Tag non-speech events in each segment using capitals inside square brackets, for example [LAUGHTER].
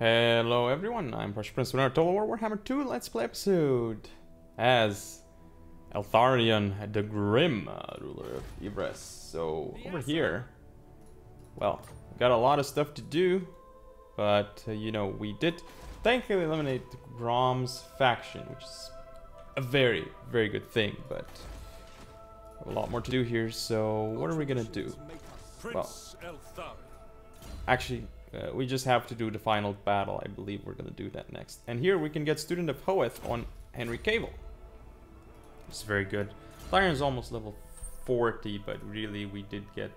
Hello everyone, I'm Prussian Prince with Total War Warhammer 2 Let's Play episode as Eltharion the Grim, uh, ruler of Yvresse. So over here, well, got a lot of stuff to do, but uh, you know, we did thankfully eliminate Grom's faction, which is a very, very good thing, but a lot more to do here, so what are we gonna do? Well, actually, uh, we just have to do the final battle. I believe we're gonna do that next. And here we can get Student of Hoeth on Henry Cavill. It's very good. Tyron is almost level 40, but really we did get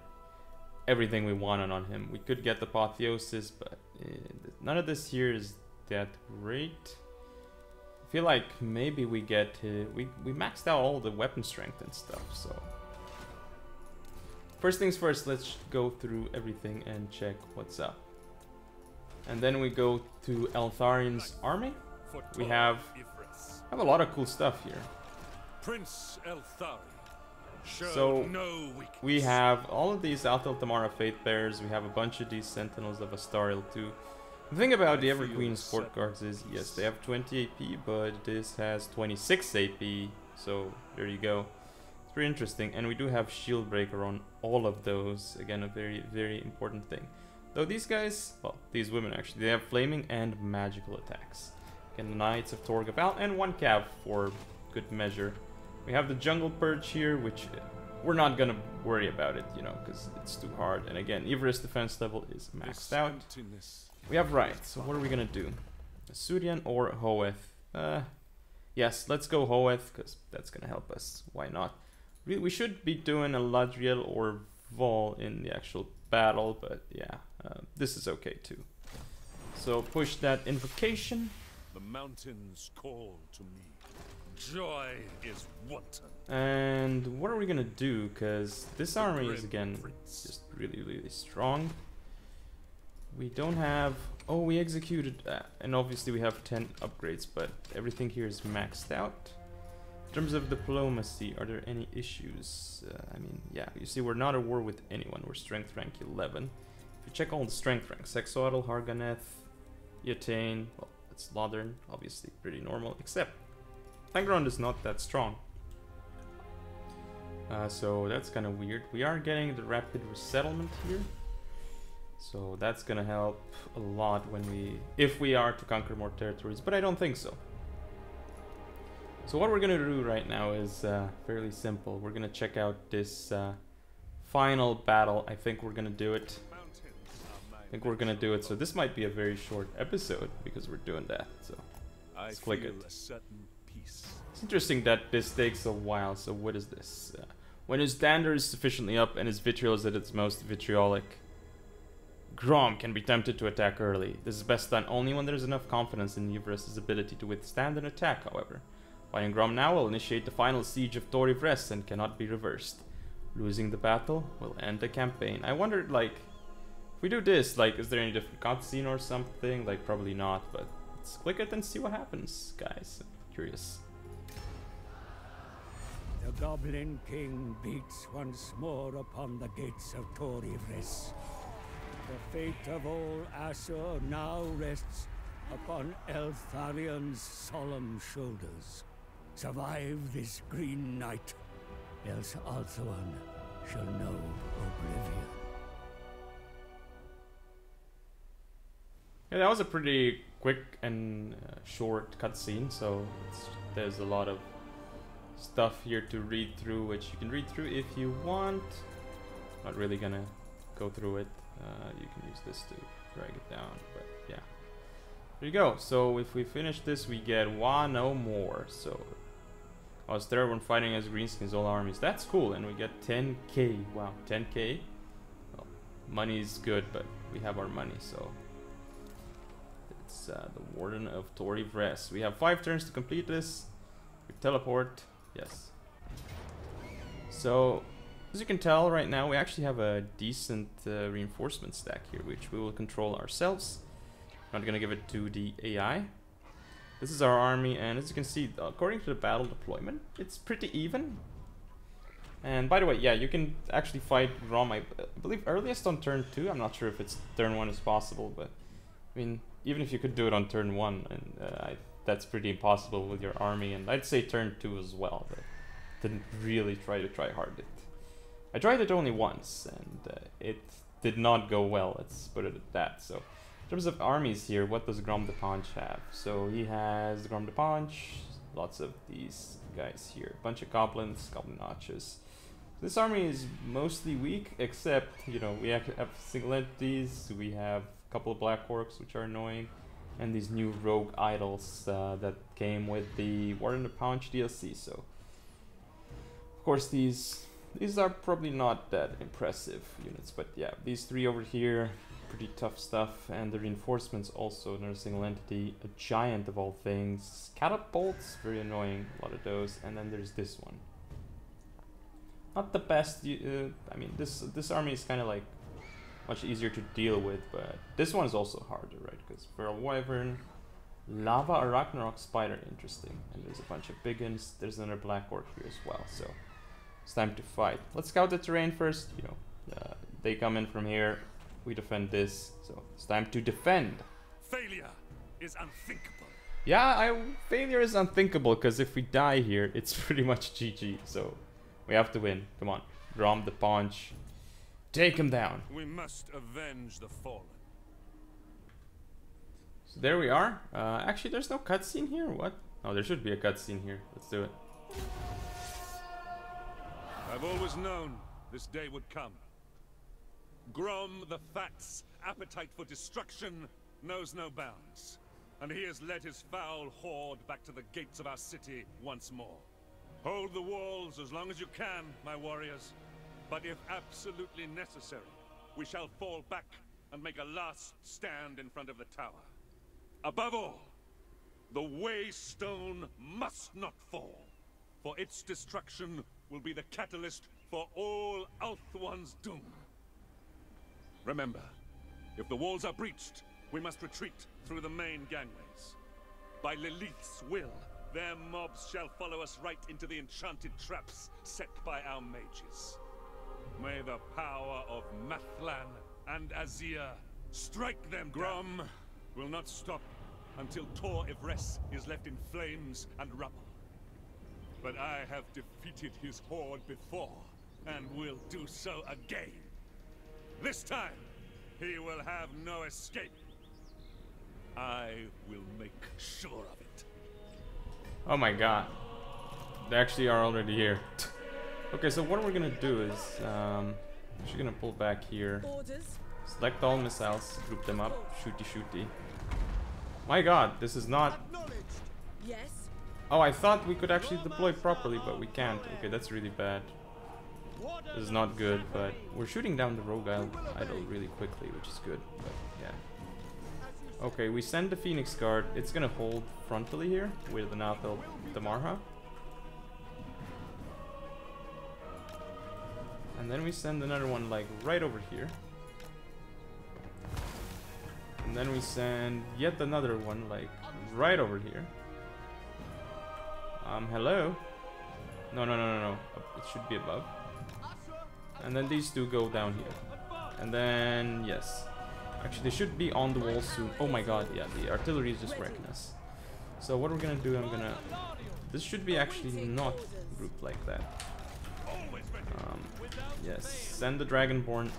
everything we wanted on him. We could get the Apotheosis, but uh, none of this here is that great. I feel like maybe we get... Uh, we, we maxed out all the weapon strength and stuff, so... First things first, let's go through everything and check what's up. And then we go to Eltharion's army. We have have a lot of cool stuff here. Prince Eltharion So no we have all of these Athel Tamarha Faith Bearers. We have a bunch of these Sentinels of Astariel too. The thing about the Evergreen Sport Guards is, yes, they have 20 AP, but this has 26 AP. So there you go. It's pretty interesting. And we do have Shield Breaker on all of those. Again, a very, very important thing. Though these guys, well, these women actually, they have flaming and magical attacks. Again, the Knights of Torgaval and one Cav for good measure. We have the Jungle Purge here, which uh, we're not gonna worry about it, you know, because it's too hard. And again, Yvresse defense level is maxed out. We have right, so what are we gonna do? Sudian or Hoeth? Uh, yes, let's go Hoeth, because that's gonna help us. Why not? We, we should be doing a Ladrielle or Vaul in the actual battle, but yeah, uh, this is okay too. So push that invocation. The mountains call to me. Joy is wanton. And what are we gonna do? Because this army is again just really, really strong. We don't have... Oh, we executed that. And obviously we have 10 upgrades, but everything here is maxed out. In terms of diplomacy, are there any issues? Uh, I mean, yeah, you see, we're not at war with anyone. We're strength rank 11. If you check all the strength ranks, Sexoidal, Harganeth, Yatane, well, it's Lothern, obviously pretty normal, except Tangrond is not that strong. Uh, so that's kind of weird. We are getting the rapid resettlement here. So that's gonna help a lot when we, if we are to conquer more territories, but I don't think so. So what we're gonna do right now is uh, fairly simple. We're gonna check out this uh, final battle. I think we're gonna do it. I think we're gonna do it. So this might be a very short episode because we're doing that. So let's click it. It's interesting that this takes a while. So what is this? Uh, when his dander is sufficiently up and his vitriol is at its most vitriolic, Grom can be tempted to attack early. This is best done only when there is enough confidence in Yvresse's ability to withstand an attack, however. Fighting Grom now will initiate the final siege of Tor Yvresse and cannot be reversed. Losing the battle will end the campaign. I wondered, like, we do this, like, is there any different cutscene or something? Like, probably not, but let's click it and see what happens, guys. I'm curious. The Goblin King beats once more upon the gates of Tor Yvresse. The fate of all Asur now rests upon Eltharion's solemn shoulders. Survive this green night, else Ulthuan shall know oblivion. Yeah, that was a pretty quick and uh, short cutscene, so there's a lot of stuff here to read through, which you can read through if you want. Not really gonna go through it. Uh, you can use this to drag it down, but yeah. There you go. So if we finish this, we get one no more. So I was there when fighting as Greenskins all armies. That's cool, and we get 10k. Wow, 10k. Well, is good, but we have our money, so it's uh, the Warden of Tor Yvresse. We have five turns to complete this. We teleport. Yes. So as you can tell right now, we actually have a decent uh, reinforcement stack here, which we will control ourselves. Not gonna give it to the AI. This is our army, and as you can see, according to the battle deployment, it's pretty even. And by the way, yeah, you can actually fight Grom, I believe, earliest on turn 2. I'm not sure if it's turn 1 is possible, but I mean, even if you could do it on turn one, and uh, I, that's pretty impossible with your army, and I'd say turn two as well. But didn't really try to try hard it. I tried it only once, and uh, it did not go well. Let's put it at that. So, in terms of armies here, what does Grom the Paunch have? So he has Grom the Paunch, lots of these guys here, bunch of goblins, goblin notches. This army is mostly weak, except, you know, we have, single entities, we have couple of black orcs, which are annoying, and these new rogue idols uh, that came with the War in the Punch DLC, so... Of course, these these are probably not that impressive units, but yeah, these three over here, pretty tough stuff, and the reinforcements also, another single entity, a giant of all things, catapults, very annoying, a lot of those, and then there's this one not the best. Uh, I mean, this this army is kind of like much easier to deal with, but this one is also harder, right? Because Feral Wyvern, Lava or Ragnarok Spider, interesting. And there's a bunch of big ones. There's another Black Orc here as well, so it's time to fight. Let's scout the terrain first. You know, uh, they come in from here. We defend this, so it's time to defend. Failure is unthinkable. Yeah, I, failure is unthinkable because if we die here, it's [LAUGHS] pretty much GG. So we have to win. Come on. Grom the Paunch. Take him down. We must avenge the fallen. So there we are. Uh, actually, there's no cutscene here. What? Oh, there should be a cutscene here. Let's do it. I've always known this day would come. Grom the Fat's appetite for destruction knows no bounds. And he has led his foul horde back to the gates of our city once more. Hold the walls as long as you can, my warriors. But if absolutely necessary, we shall fall back and make a last stand in front of the tower. Above all, the Waystone must not fall, for its destruction will be the catalyst for all Ulthuan's doom. Remember, if the walls are breached, we must retreat through the main gangways. By Lileath's will, their mobs shall follow us right into the enchanted traps set by our mages. May the power of Mathlann and Azir strike them Grom will not stop until Tor Yvresse is left in flames and rubble. But I have defeated his horde before, and will do so again. This time, he will have no escape. I will make sure of it. Oh my god. They actually are already here. [LAUGHS] okay, so what we're gonna do is, um, actually gonna pull back here. Select all missiles, group them up, shooty shooty. My god, this is not... Oh, I thought we could actually deploy properly, but we can't. Okay, that's really bad. This is not good, but we're shooting down the rogue idol really quickly, which is good, but yeah. Okay, we send the Phoenix Guard. It's gonna hold frontally here with the Nathel Damarha. And then we send another one like right over here. And then we send yet another one like right over here. Um, hello? No, no, no, no, no. It should be above. And then these two go down here. And then, yes. Actually, they should be on the wall soon. Oh my god, yeah, the artillery is just wrecking us. So what we're gonna do, I'm gonna... This should be actually not grouped like that. Yes, send the Dragonborn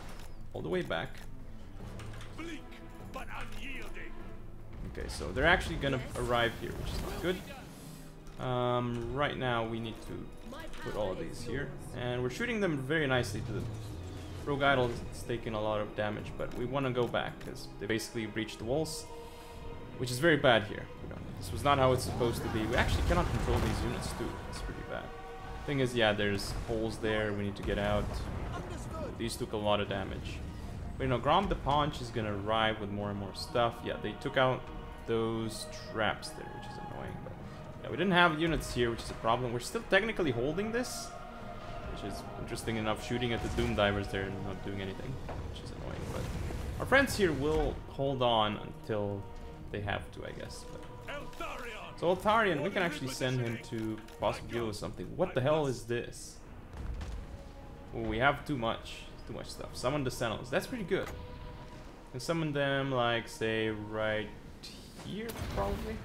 all the way back. Okay, so they're actually gonna arrive here, which is not good. Um, right now we need to put all of these here. And we're shooting them very nicely to the Rogue Idol is taking a lot of damage, but we want to go back because they basically breached the walls, which is very bad here. this was not how it's supposed to be. We actually cannot control these units too. It's pretty bad. Thing is, yeah, there's holes there. We need to get out. These took a lot of damage. But you know, Grom the Paunch is gonna arrive with more and more stuff. Yeah, they took out those traps there, which is annoying. But yeah, we didn't have units here, which is a problem. We're still technically holding this which is interesting enough, shooting at the Doom Divers there and not doing anything, which is annoying, but our friends here will hold on until they have to, I guess. But. So Eltharion, we can actually send him to possibly deal with something. What the hell is this? We have too much, too much stuff. Summon the Sentinels, that's pretty good. And summon them, like, say, right here, probably.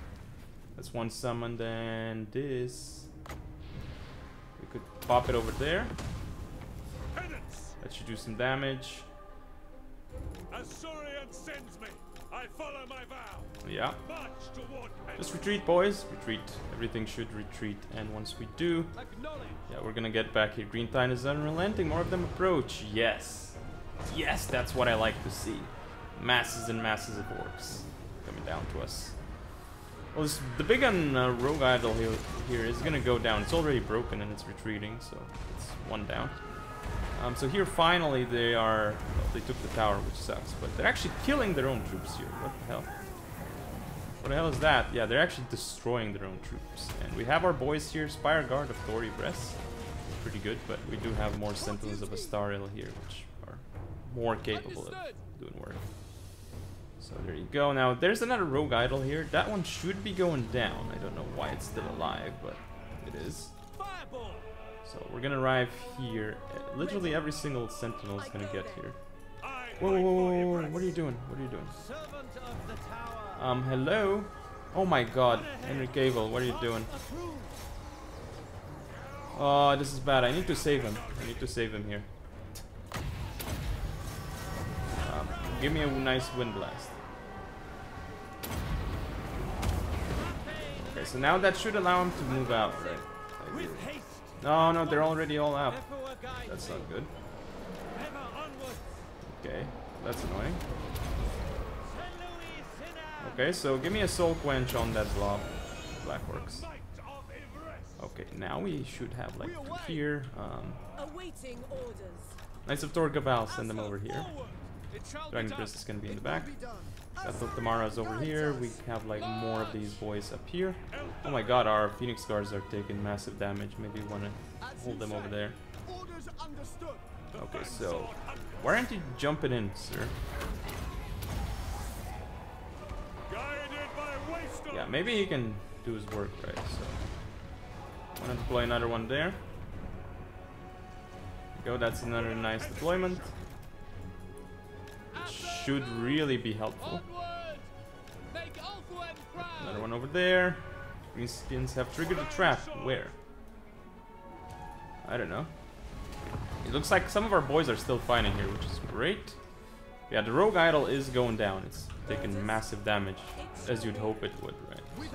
That's one summon, then this. We could pop it over there. That should do some damage. As Surian sends me, I follow my vow. Yeah. Just retreat, boys. Retreat. Everything should retreat. And once we do, yeah, we're gonna get back here. Green Tide is unrelenting. More of them approach. Yes. Yes, that's what I like to see. Masses and masses of orcs coming down to us. Well, this, the big on uh, Rogue Idol here, here is gonna go down. It's already broken and it's retreating, so it's one down. Um, so here finally they are, well, they took the tower, which sucks, but they're actually killing their own troops here. What the hell? What the hell is that? Yeah, they're actually destroying their own troops. And we have our boys here, Spire Guard of Tor Yvresse. Pretty good, but we do have more Sentinels of Astariel here, which are more capable of doing work. So there you go. Now, there's another Rogue Idol here. That one should be going down. I don't know why it's still alive, but it is. So we're gonna arrive here. Literally every single Sentinel is gonna get here. Whoa, whoa, whoa, whoa, whoa, what are you doing? What are you doing? Servant of the tower. Um, hello? Oh my god, Henry Cavill, what are you doing? Oh, this is bad. I need to save him. I need to save him here. Um, give me a nice wind blast. Okay, so now that should allow him to move out, right? No, no, they're already all out. That's not good. Okay, that's annoying. Saint Louis, Sinner. Okay, so give me a soul quench on that blob. Black Orcs. Might of Yvresse. Okay, now we should have like two here. Um, Awaiting orders. Knights of Torgabal, send them over here. Forward. It shall be Dragon. Priest is gonna be in the back. Death Tamara's over here. We have like more of these boys up here. Oh my god, our Phoenix Guards are taking massive damage. Maybe we wanna hold them over there. Okay, so why aren't you jumping in, sir? Yeah, maybe he can do his work, right? So, i wanna deploy another one there. Go, that's another nice deployment. Should really be helpful. Another one over there. Green skins have triggered a trap. Where? I don't know. It looks like some of our boys are still fighting here, which is great. Yeah, the rogue idol is going down. It's taking massive damage, as you'd hope it would, right?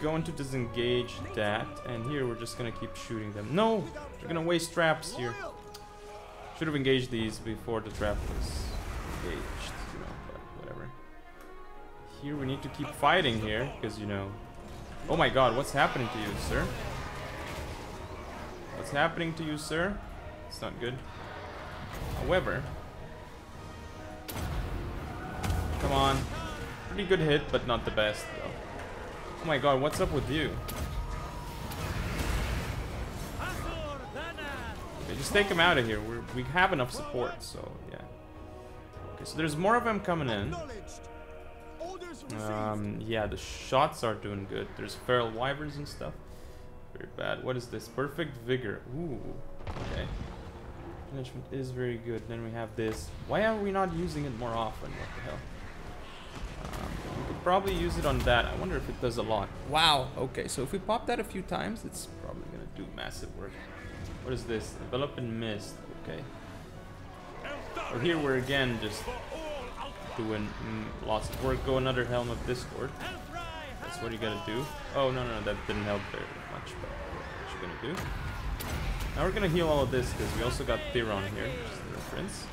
Going to disengage that, and here we're just gonna keep shooting them. No! We're gonna waste traps here. Should have engaged these before the trap was engaged, you know, but whatever. Here we need to keep fighting here, because, you know... Oh my god, what's happening to you, sir? What's happening to you, sir? It's not good. However... Come on. Pretty good hit, but not the best, though. Oh my god, what's up with you? Okay, just take him out of here. We're, we have enough support, so yeah. Okay, so there's more of them coming in. Um, yeah, the shots are doing good. There's feral wyverns and stuff. Very bad. What is this? Perfect vigor. Ooh. Okay. Management is very good. Then we have this. Why are we not using it more often? What the hell? Um, we could probably use it on that. I wonder if it does a lot. Wow. Okay, so if we pop that a few times, it's probably gonna do massive work. What is this? Envelop in mist. Okay. Well, here we're again just doing mm, lots of work. Go another Helm of Discord. That's what you gotta do. Oh, no, no, that didn't help very much, but what you gonna do? Now we're gonna heal all of this, because we also got Theron here, which is the prince.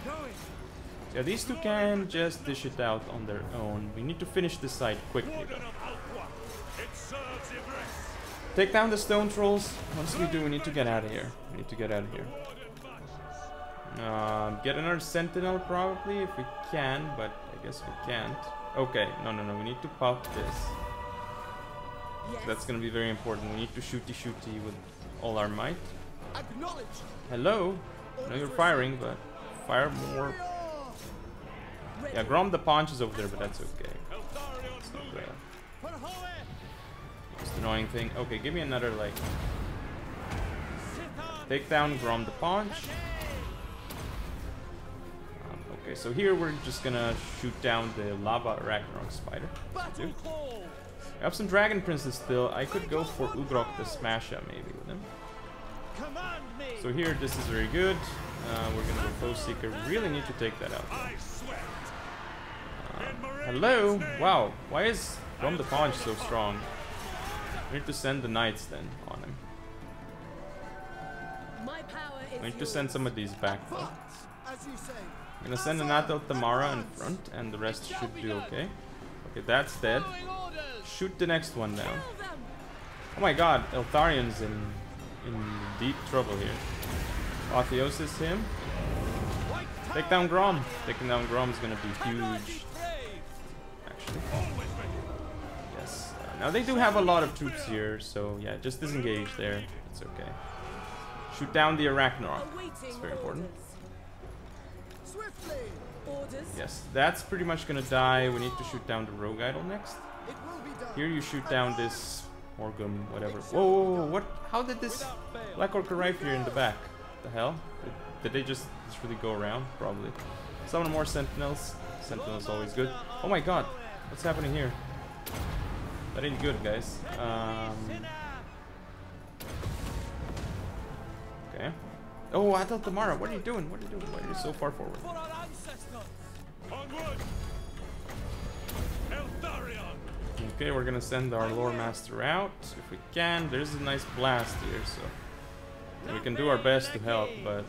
Yeah, these two can just dish it out on their own. We need to finish this side quickly, though. of Ulthuan. It serves Yvresse. Take down the stone trolls. Once we do, we need to get out of here. We need to get out of here. Um, get another sentinel probably, if we can, but I guess we can't. Okay, no, no, no, we need to pop this. Yes. That's gonna be very important. We need to shooty shooty with all our might. Hello? I know you're firing, but fire more. Yeah, Grom the Paunch is over there, but that's okay. Most annoying thing. Okay, give me another, like, take down Grom the Paunch. Um, Okay, so here we're just gonna shoot down the lava Ragnarok spider. I have some dragon princes still. I could go for Ugrok the Smasher maybe with him. So here, this is very good. Uh, we're gonna go Foe Seeker. Really need to take that out. Um, hello? Wow, why is Grom the Paunch so strong? We need to send the knights then on him. My power is We need to send some of these back though. As you say. I'm gonna send Anatel Tamara in front and the rest should do okay. Okay, that's dead. Shoot the next one down. Oh my god, Eltharion's in in deep trouble here. Apotheosis him. Take down Grom. Taking down Grom is gonna be huge, be brave. Actually. Yes. Uh, now they do have a lot of troops here, so yeah, just disengage there. It's okay. Shoot down the Arachnarok. It's very important. orders. Swiftly. Orders. Yes, that's pretty much gonna die. We need to shoot down the Rogue Idol next. It will be done. Here you shoot down this Morgum, whatever. Whoa, whoa, whoa, what? How did this. Black Orc arrive here in the back? The hell? Did, did they just, just really go around? Probably. Summon more Sentinels. Sentinels always good. Oh my god, what's happening here? That ain't good, guys. Um, okay. Oh, I thought Tamara, what are you doing? What are you doing? Why are you so far forward? Okay, we're gonna send our lore master out if we can. There's a nice blast here, so we can do our best to help. But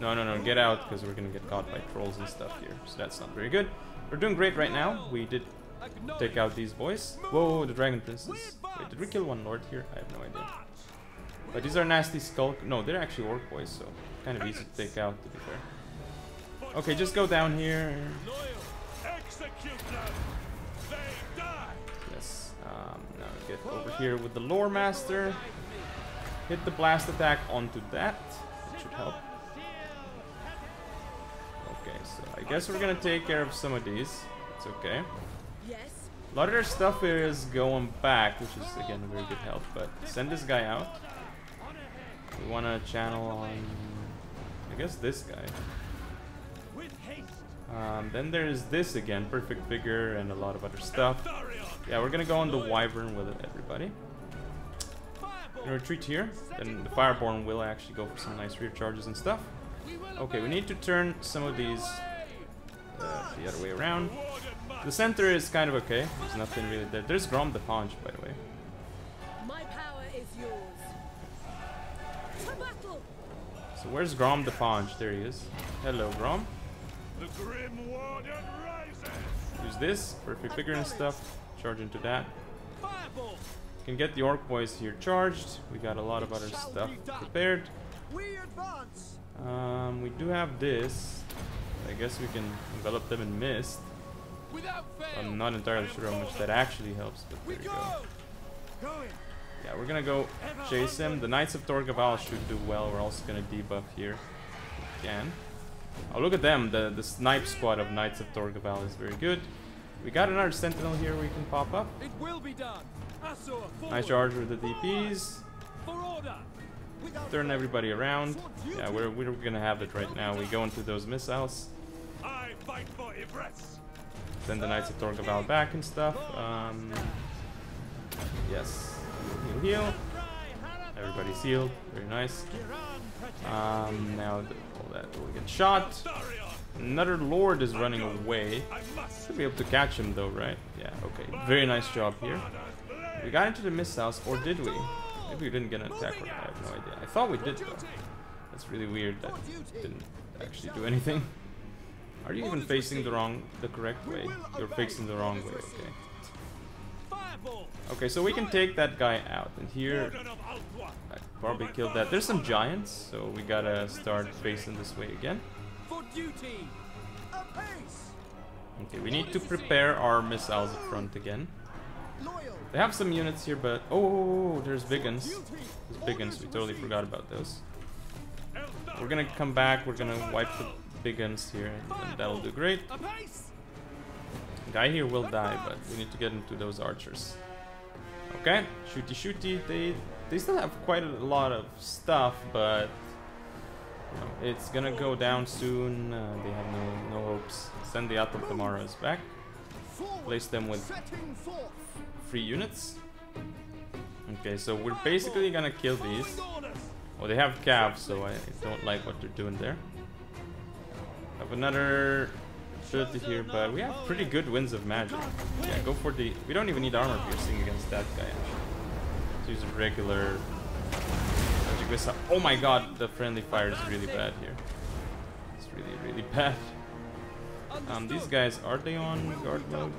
no, no, no, get out because we're gonna get caught by trolls and stuff here. So that's not very good. We're doing great right now. We did take out these boys. Whoa, the dragon princes. Wait, did we kill one lord here? I have no idea. But these are nasty skull. No, they're actually orc boys, so kind of easy to take out. To be fair. Okay, just go down here. Yes. Um, now get over here with the lore master. Hit the blast attack onto that. It should help. Okay, so I guess we're gonna take care of some of these. It's okay. Yes. A lot of their stuff is going back, which is again a very good help. But send this guy out. We wanna channel on, I guess this guy. Um, then there's this again, perfect vigor and a lot of other stuff. Yeah, we're gonna go on the wyvern with it, everybody. Fireball. Gonna retreat here. Then the Fireborn will actually go for some nice rear charges and stuff. Okay, we need to turn some of these uh, the other way around. Warden must. The center is kind of okay. There's nothing really there. There's Grom the Paunch, by the way. My power is yours. To battle. So where's Grom the Paunch? There he is. Hello, Grom. The Grim Warden rises. Use this. Perfect vigor and stuff. Charge into that. Fireball. Can get the Orc Boys here charged. We got a lot of other stuff prepared. We advance. Um, we do have this. I guess we can envelop them in mist. I'm not entirely sure how much that actually helps, but there you go. Yeah, we're gonna go chase him. The Knights of Torgaval should do well. We're also gonna debuff here. if we Can. Oh, look at them. The the snipe squad of Knights of Torgaval is very good. We got another Sentinel here we can pop up. It will be done. Nice charge with the DPs. For order. Turn everybody around. Yeah, we're, we're gonna have it right now. We go into those missiles. I fight for Yvresse. Send the Knights of Torgaval back and stuff. Um, yes. Heal, heal. Everybody's healed. Very nice. Um, now all that will get shot. Another lord is running away. Should be able to catch him though, right? Yeah, okay. Very nice job here. We got into the missiles, or did we? Maybe we didn't get an attack. I have no idea. I thought we did though. That's really weird that didn't actually do anything. Are you even facing the wrong, the correct way? You're facing the wrong way, okay. Okay, so we can take that guy out. And here, Warden of Ulthuan. I probably killed that. There's some giants, so we gotta start facing this way again. For duty. Okay, we need to prepare our missiles up front again. They have some units here, but oh, oh, oh, oh there's big guns. There's big guns. We totally forgot about those. We're gonna come back. We're gonna wipe the big guns here, and that'll do great. Guy here will die, but we need to get into those archers. Okay, shooty shooty. They they still have quite a lot of stuff, but No, it's gonna go down soon. Uh, they have no no hopes. Send the Atom Tamaras back. Place them with free units. Okay, so we're basically gonna kill these. Oh, they have cav, so I don't like what they're doing there. Have another ability here, but we have pretty good winds of magic. Yeah, go for the... We don't even need armor piercing against that guy, actually. Let's use a regular... magic missile. Oh my god, the friendly fire is really bad here. It's really, really bad. Um, these guys, are they on guard mode?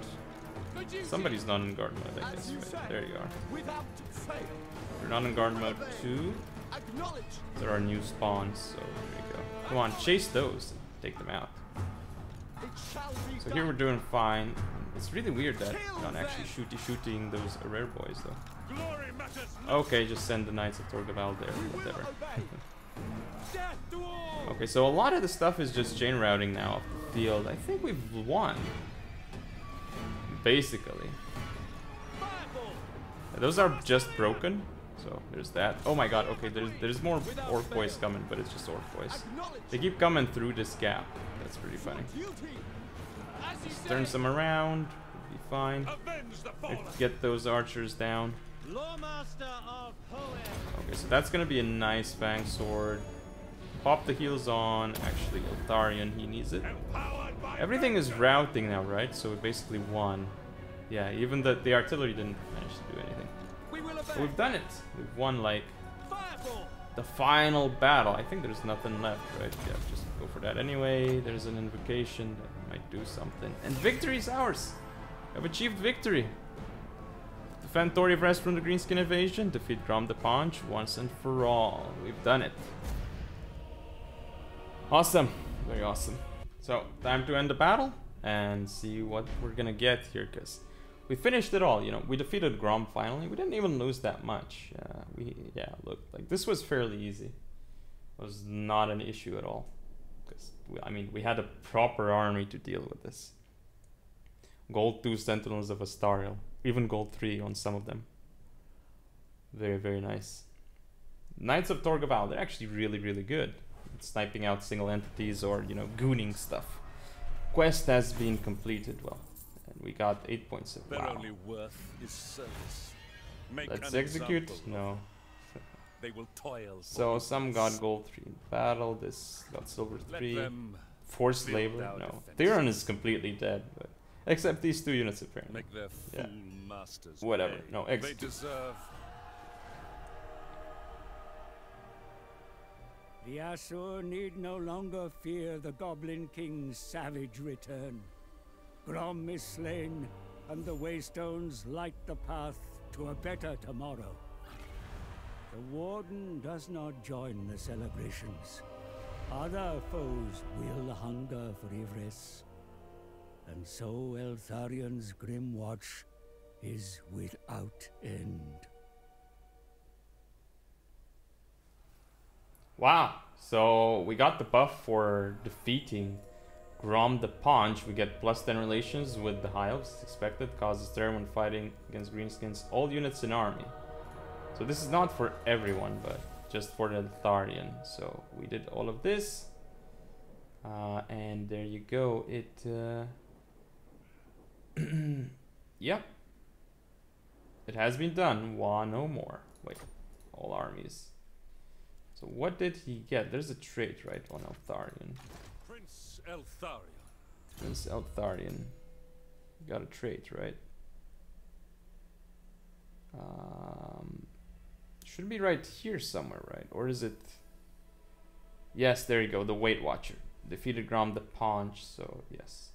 Somebody's not in guard mode, I guess. Right? There you are. We're not in guard mode too. There are new spawns, so there you go. Come on, chase those. Take them out. It shall be So here we're doing fine. It's really weird that we're not actually shooty shooting those rare boys though. Glory matters not. Okay, just send the Knights of Torgaval there, whatever. Death to all! okay, so a lot of the stuff is just chain routing now off the field. I think we've won. Basically. Those are just broken. So there's that. Oh my god, okay, there's there's more orc boys coming, but it's just orc boys. They keep coming through this gap. That's pretty funny. As Turn some around. We'll be fine. Get those archers down. Okay, so that's gonna be a nice Fang Sword. Pop the heals on. Actually, Eltharion, he needs it. Everything is routing now, right? So we basically won. Yeah, even the, the artillery didn't manage to do anything. We will But obey! we've done it. We've won, like, the final battle. I think there's nothing left, right? Yeah, just go for that anyway. There's an invocation that might do something. And victory is ours! We've achieved victory! Defend Tor Yvresse from the Greenskin invasion. Defeat Grom the Paunch once and for all. We've done it. Awesome. Very awesome. So, time to end the battle and see what we're gonna get here, because we finished it all. You know, we defeated Grom finally. We didn't even lose that much. Uh, we, yeah, look, like this was fairly easy. It was not an issue at all. Because, I mean, we had a proper army to deal with this. Gold 2 Sentinels of Astariel. Even gold 3 on some of them. Very, very nice. Knights of Torgaval, they're actually really, really good. at Sniping out single entities or, you know, gooning stuff. Quest has been completed, well. And we got 8 points. Their Wow. only worth is service. Make Let's execute. example. No. They will toil. So some got gold 3 in battle, this got silver 3. Forced labor? No. defense. Theron is completely dead, but except these two units apparently. make their fool Yeah. masters. Whatever. pay. No, they execute. deserve. The Asur need no longer fear the Goblin King's savage return. Grom is slain, and the Waystones light the path to a better tomorrow. The Warden does not join the celebrations. Other foes will hunger for Yvresse. And so Eltharion's grim watch is without end. Wow. So we got the buff for defeating Grom the Paunch. We get plus 10 relations with the High Elves. Expected. Causes terror when fighting against Greenskins. All units in army. So this is not for everyone, but just for the Eltharion. So we did all of this. Uh, and there you go. It, uh... [CLEARS THROAT] yep. It has been done. Wa no more. Wait. All armies. So what did he get? There's a trait, right, on Eltharion. Eltharion. Prince Eltharion. Got a trait, right? Um, should be right here somewhere, right? Or is it... Yes, there you go, the Weight Watcher. Defeated Grom the Paunch, so yes.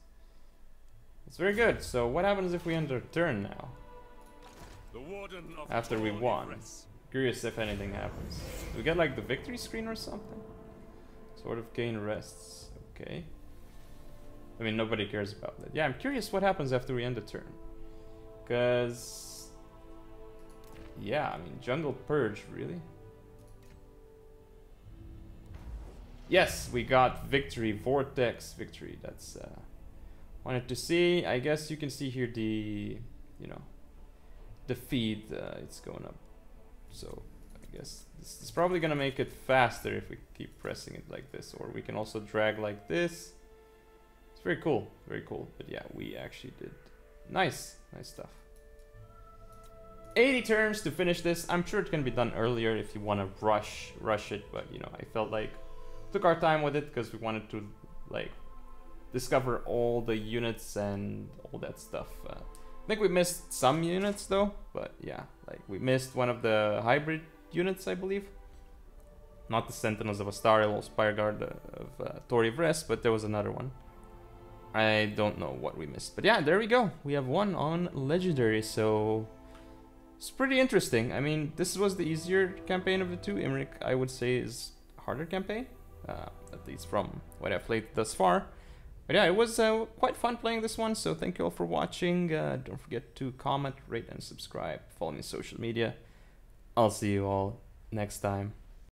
It's very good. So what happens if we end our turn now? The warden of After we won. Curious if anything happens. Do we get like the victory screen or something? Sort of gain rests. Okay. I mean, nobody cares about that. Yeah, I'm curious what happens after we end the turn. Because. Yeah, I mean, Jungle Purge, really? Yes, we got victory, Vortex victory. That's. Uh, wanted to see. I guess you can see here the. You know. The feed, uh, it's going up so I guess this is probably gonna make it faster if we keep pressing it like this, or we can also drag like this. It's very cool, very cool. But yeah, we actually did nice, nice stuff. 80 turns to finish this. I'm sure it can be done earlier if you want to rush rush it, but you know, I felt like took our time with it because we wanted to like discover all the units and all that stuff. Uh, I think we missed some units though, but yeah, like we missed one of the hybrid units, I believe. Not the Sentinels of Astariel or Spireguard uh, of uh, Tor Yvresse, but there was another one. I don't know what we missed. But yeah, there we go. We have one on Legendary, so it's pretty interesting. I mean, this was the easier campaign of the two. Imrik, I would say, is harder campaign, uh, at least from what I've played thus far. But yeah, it was uh, quite fun playing this one, so thank you all for watching. Uh, don't forget to comment, rate, and subscribe. Follow me on social media. I'll see you all next time.